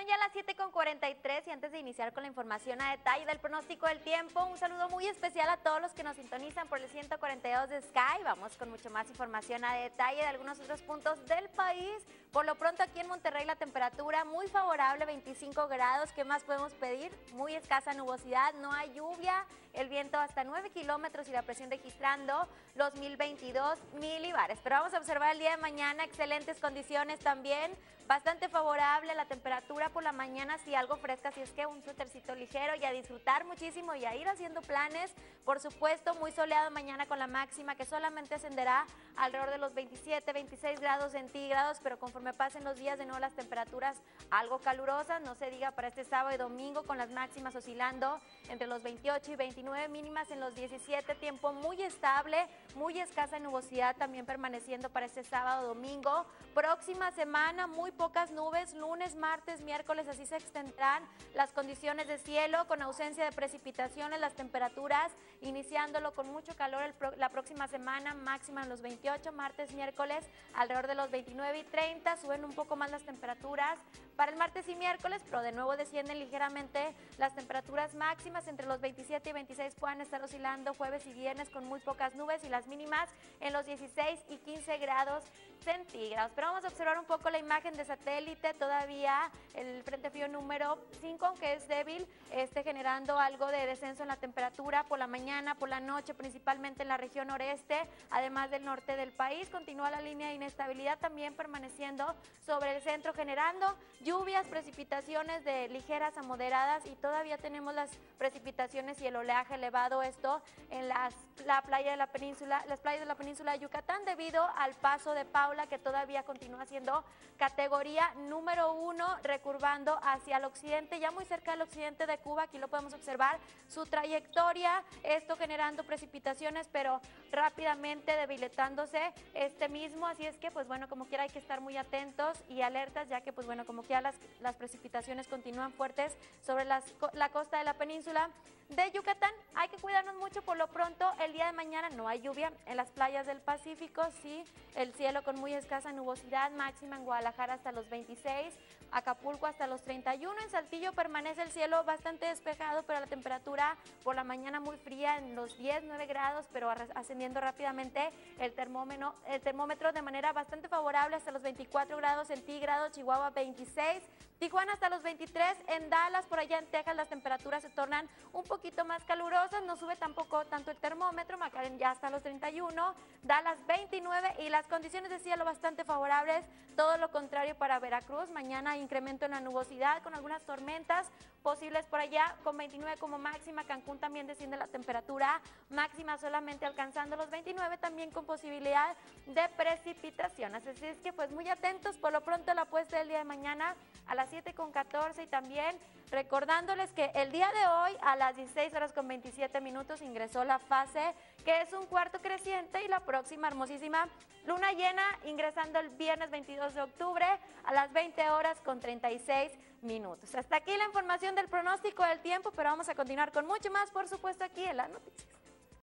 Son ya las 7 con 43 y antes de iniciar con la información a detalle del pronóstico del tiempo, un saludo muy especial a todos los que nos sintonizan por el 142 de Sky. Vamos con mucho más información a detalle de algunos otros puntos del país. Por lo pronto aquí en Monterrey la temperatura muy favorable, 25 grados. ¿Qué más podemos pedir? Muy escasa nubosidad, no hay lluvia, el viento hasta 9 kilómetros y la presión registrando los 1022 milibares. Pero vamos a observar el día de mañana, excelentes condiciones también, bastante favorable la temperatura por la mañana, si algo fresca, así es que un suétercito ligero y a disfrutar muchísimo y a ir haciendo planes. Por supuesto, muy soleado mañana con la máxima que solamente ascenderá alrededor de los 27, 26 grados centígrados, pero conforme pasen los días de nuevo las temperaturas algo calurosas, no se diga para este sábado y domingo con las máximas oscilando entre los 28 y 29 mínimas en los 17, tiempo muy estable, muy escasa nubosidad también permaneciendo para este sábado, domingo. Próxima semana, muy pocas nubes, lunes, martes, miércoles, así se extenderán las condiciones de cielo con ausencia de precipitaciones, las temperaturas iniciándolo con mucho calor la próxima semana, máxima en los 28, martes, miércoles, alrededor de los 29 y 30, suben un poco más las temperaturas para el martes y miércoles, pero de nuevo descienden ligeramente las temperaturas máximas entre los 27 y 26 puedan estar oscilando jueves y viernes con muy pocas nubes y las mínimas en los 16 y 15 grados centígrados. Pero vamos a observar un poco la imagen de satélite, todavía el frente frío número 5, aunque es débil, esté generando algo de descenso en la temperatura por la mañana, por la noche, principalmente en la región noreste, además del norte del país. Continúa la línea de inestabilidad también permaneciendo sobre el centro, generando lluvias, precipitaciones de ligeras a moderadas y todavía tenemos las precipitaciones y el oleaje elevado, esto en las, la playa de la península, las playas de la península de Yucatán debido al paso de Paula que todavía continúa siendo categoría número uno, recurvando hacia el occidente, ya muy cerca del occidente de Cuba, aquí lo podemos observar, su trayectoria, esto generando precipitaciones, pero rápidamente debilitándose este mismo, así es que pues bueno, como quiera hay que estar muy atentos y alertas, ya que pues bueno, como quiera las, las precipitaciones continúan fuertes sobre las, la costa de la península de Yucatán. Hay que cuidarnos mucho por lo pronto. El día de mañana no hay lluvia en las playas del Pacífico, sí, el cielo con muy escasa nubosidad, máxima en Guadalajara hasta los 26, Acapulco hasta los 31, en Saltillo permanece el cielo bastante despejado, pero la temperatura por la mañana muy fría en los 10, 9 grados, pero ascendiendo rápidamente el termómetro, el termómetro de manera bastante favorable hasta los 24 grados centígrados, Chihuahua 26, Tijuana hasta los 23, en Dallas, por allá en Texas las temperaturas se tornan un poquito más calurosas, no sube tampoco tanto el termómetro, McAllen ya hasta los 31, Dallas 29 y las condiciones de cielo bastante favorables, todo lo contrario para Veracruz, mañana incremento en la nubosidad con algunas tormentas posibles por allá, con 29 como máxima, Cancún también desciende la temperatura máxima solamente alcanzando los 29, también con posibilidad de precipitación, así es que pues muy atentos, por lo pronto la puesta del día de mañana a las 7 con 14 y también recordándoles que el día de hoy a las 16 horas con 27 minutos ingresó la fase que es un cuarto creciente y la próxima hermosísima luna llena ingresando el viernes 22 de octubre a las 20 horas con 36 minutos. Hasta aquí la información del pronóstico del tiempo, pero vamos a continuar con mucho más, por supuesto, aquí en la noticia.